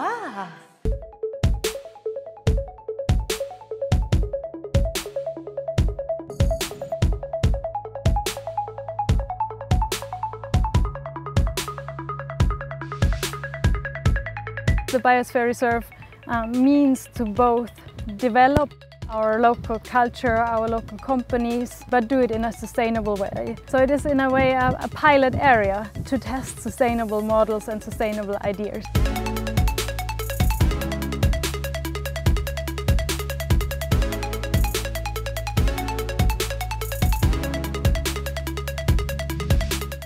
Wow! The Biosphere Reserve um, means to both develop our local culture, our local companies, but do it in a sustainable way. So it is in a way a, a pilot area to test sustainable models and sustainable ideas.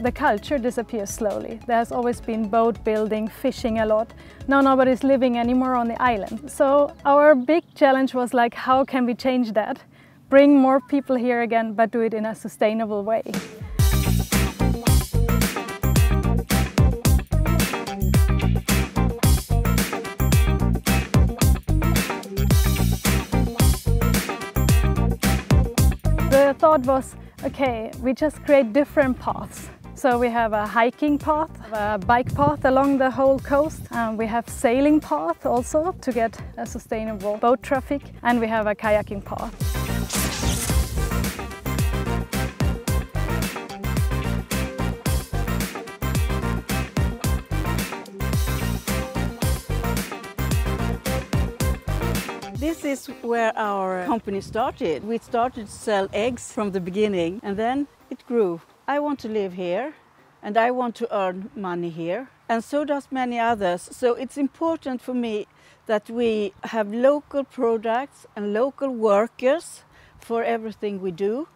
The culture disappears slowly. There has always been boat building, fishing a lot. Now nobody's living anymore on the island. So our big challenge was like, how can we change that? Bring more people here again, but do it in a sustainable way. The thought was, okay, we just create different paths so we have a hiking path, a bike path along the whole coast. Um, we have sailing path also to get a sustainable boat traffic and we have a kayaking path. This is where our company started. We started to sell eggs from the beginning and then it grew. I want to live here and I want to earn money here and so does many others. So it's important for me that we have local products and local workers for everything we do.